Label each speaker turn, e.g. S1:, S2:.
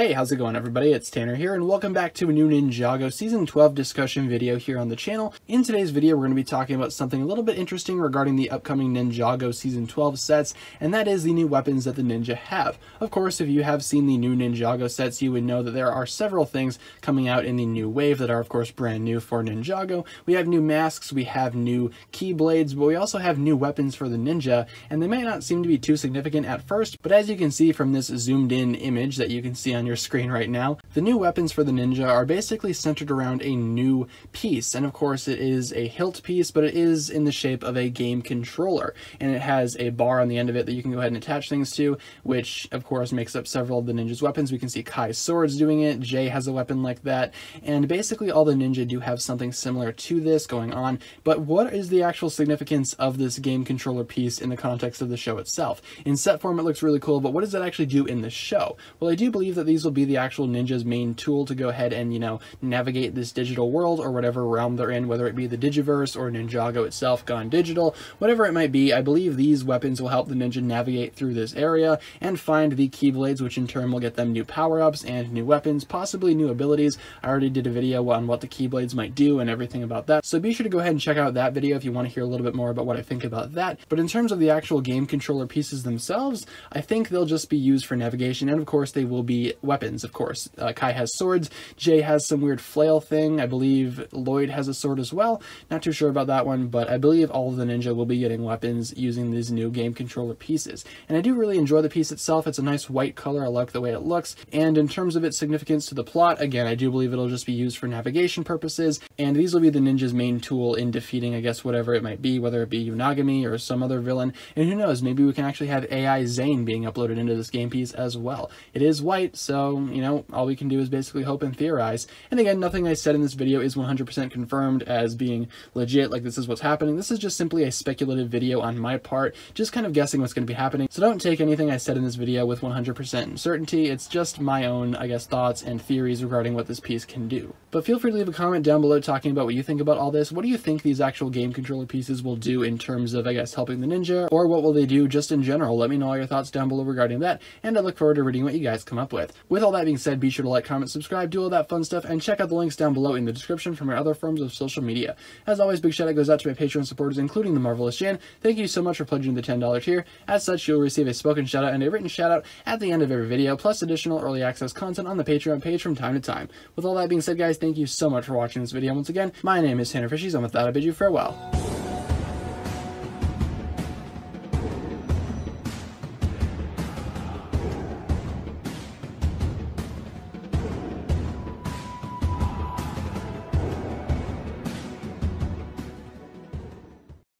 S1: Hey, how's it going everybody? It's Tanner here and welcome back to a new Ninjago Season 12 discussion video here on the channel. In today's video we're going to be talking about something a little bit interesting regarding the upcoming Ninjago Season 12 sets and that is the new weapons that the ninja have. Of course if you have seen the new Ninjago sets you would know that there are several things coming out in the new wave that are of course brand new for Ninjago. We have new masks, we have new keyblades, but we also have new weapons for the ninja and they may not seem to be too significant at first but as you can see from this zoomed in image that you can see on on your screen right now. The new weapons for the ninja are basically centered around a new piece, and of course it is a hilt piece, but it is in the shape of a game controller, and it has a bar on the end of it that you can go ahead and attach things to, which of course makes up several of the ninja's weapons. We can see Kai's swords doing it, Jay has a weapon like that, and basically all the ninja do have something similar to this going on, but what is the actual significance of this game controller piece in the context of the show itself? In set form it looks really cool, but what does it actually do in the show? Well, I do believe that these will be the actual ninja's main tool to go ahead and, you know, navigate this digital world or whatever realm they're in, whether it be the Digiverse or Ninjago itself gone digital, whatever it might be. I believe these weapons will help the ninja navigate through this area and find the Keyblades, which in turn will get them new power-ups and new weapons, possibly new abilities. I already did a video on what the Keyblades might do and everything about that, so be sure to go ahead and check out that video if you want to hear a little bit more about what I think about that. But in terms of the actual game controller pieces themselves, I think they'll just be used for navigation, and of course they will be weapons of course. Uh, Kai has swords, Jay has some weird flail thing, I believe Lloyd has a sword as well. Not too sure about that one, but I believe all of the ninja will be getting weapons using these new game controller pieces. And I do really enjoy the piece itself, it's a nice white color, I like the way it looks, and in terms of its significance to the plot, again, I do believe it'll just be used for navigation purposes, and these will be the ninja's main tool in defeating, I guess, whatever it might be, whether it be Unagami or some other villain, and who knows, maybe we can actually have AI Zane being uploaded into this game piece as well. It is white, so you know, all we can do is basically hope and theorize. And again, nothing I said in this video is 100% confirmed as being legit, like this is what's happening. This is just simply a speculative video on my part, just kind of guessing what's going to be happening. So don't take anything I said in this video with 100% certainty. It's just my own, I guess, thoughts and theories regarding what this piece can do. But feel free to leave a comment down below talking about what you think about all this. What do you think these actual game controller pieces will do in terms of, I guess, helping the ninja, or what will they do just in general? Let me know all your thoughts down below regarding that, and I look forward to reading what you guys come up with. With all that being said, be sure to like, comment, subscribe, do all that fun stuff, and check out the links down below in the description for my other forms of social media. As always, big shout out goes out to my Patreon supporters, including the Marvelous Jan. Thank you so much for pledging the $10 tier. As such, you'll receive a spoken shout out and a written shout out at the end of every video, plus additional early access content on the Patreon page from time to time. With all that being said, guys, thank you so much for watching this video once again. My name is Tanner Fishies, and with that, I bid you farewell.